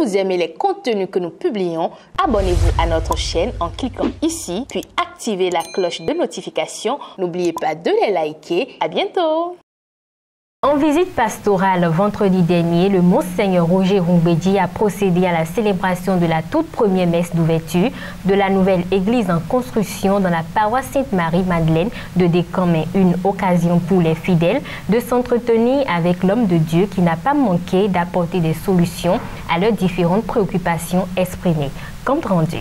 vous aimez les contenus que nous publions, abonnez-vous à notre chaîne en cliquant ici, puis activez la cloche de notification. N'oubliez pas de les liker. À bientôt! En visite pastorale vendredi dernier, le Monseigneur Roger Rumbedi a procédé à la célébration de la toute première messe d'ouverture de la nouvelle église en construction dans la paroisse Sainte-Marie-Madeleine de Descamins. Une occasion pour les fidèles de s'entretenir avec l'homme de Dieu qui n'a pas manqué d'apporter des solutions à leurs différentes préoccupations exprimées. Compte rendu.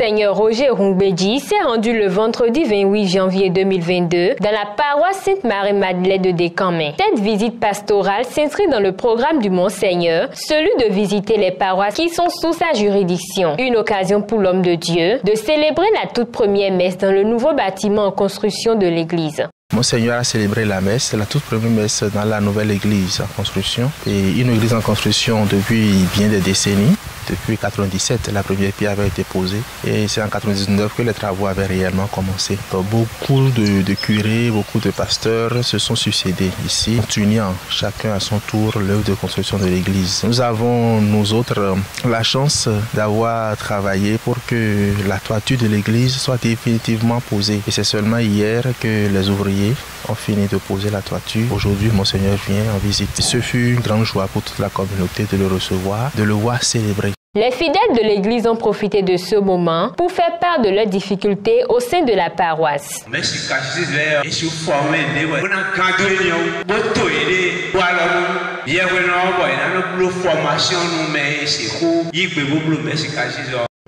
Monseigneur Roger Rumbedi s'est rendu le vendredi 28 janvier 2022 dans la paroisse Sainte-Marie-Madeleine de Descamins. Cette visite pastorale s'inscrit dans le programme du Monseigneur, celui de visiter les paroisses qui sont sous sa juridiction. Une occasion pour l'homme de Dieu de célébrer la toute première messe dans le nouveau bâtiment en construction de l'église. Monseigneur a célébré la messe, la toute première messe dans la nouvelle église en construction. Et une église en construction depuis bien des décennies. Depuis 97, la première pierre avait été posée et c'est en 99 que les travaux avaient réellement commencé. Donc, beaucoup de, curés, beaucoup de pasteurs se sont succédés ici, continuant chacun à son tour l'œuvre de construction de l'église. Nous avons, nous autres, la chance d'avoir travaillé pour que la toiture de l'église soit définitivement posée. Et c'est seulement hier que les ouvriers ont fini de poser la toiture. Aujourd'hui, Monseigneur vient en visite. Ce fut une grande joie pour toute la communauté de le recevoir, de le voir célébrer. Les fidèles de l'Église ont profité de ce moment pour faire part de leurs difficultés au sein de la paroisse.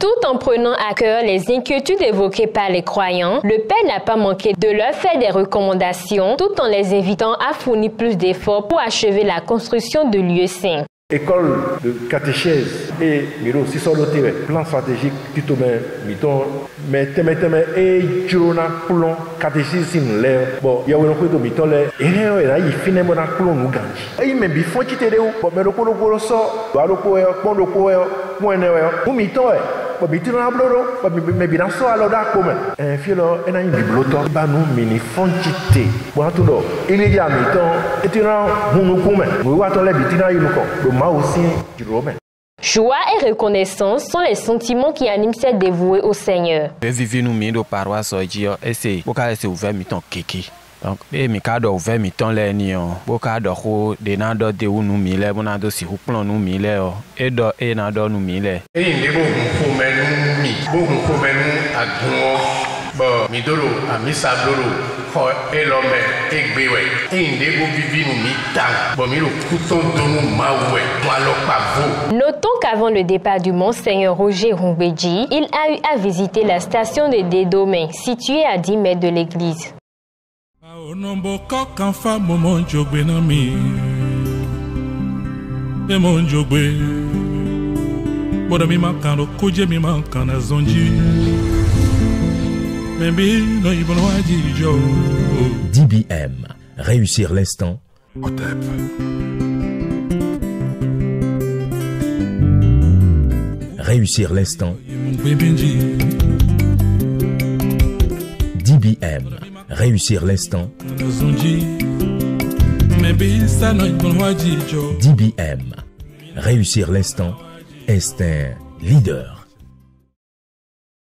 Tout en prenant à cœur les inquiétudes évoquées par les croyants, le Père n'a pas manqué de leur faire des recommandations tout en les invitant à fournir plus d'efforts pour achever la construction de lieux saints. École de catéchèse sisɔlɔ te wɛ plan stratégique tito mɛ mitɔ mɛ tɛmɛtɛmɛ e dzrona kplɔ catéchisme lɛ bɔn yawɔnɔ koe do mitɔ lɛ ehe yɔ yɛrɛ ayi finɛ bɔna kplɔ nu ganji eyi mɛ bi fɔn tite de wo bɔn mɛ ɖokpo ɖokpo sɔ do aɖokpo yɔ kpɔn ɖokpo yɔ kpɔn ɛnɛ yɔ mu mitɔ yɛ bɔn mi tino ablo ɖo bɔn mɛ bi na sɔ alɔ ɖe akpo mɛ ɛ fi lɔ ɛna yi biblotɔ ba nu mini fɔn tite bɔn ato dɔ ili dza mitɔ etina hunukun mɛ mo wa tɔ lɛ bi tina yi nukɔ do ma aussi Joie et reconnaissance sont les sentiments qui animent ces dévoués au Seigneur. Donc e mi ka mi ni ko de na mi do si nu mi. E e nu mi. E xɔ elɔmɛ egbewɛ eyinde mi mi lo kutɔ donu mawɛ. Notons qu'avant le départ du Monseigneur Roger Rumbedji, il a eu à visiter la station de Dédomé, située à 10 mètres de l'église. DBM, réussir l'instant. Réussir l'instant. DBM, réussir l'instant. DBM, réussir l'instant. Instinct leader.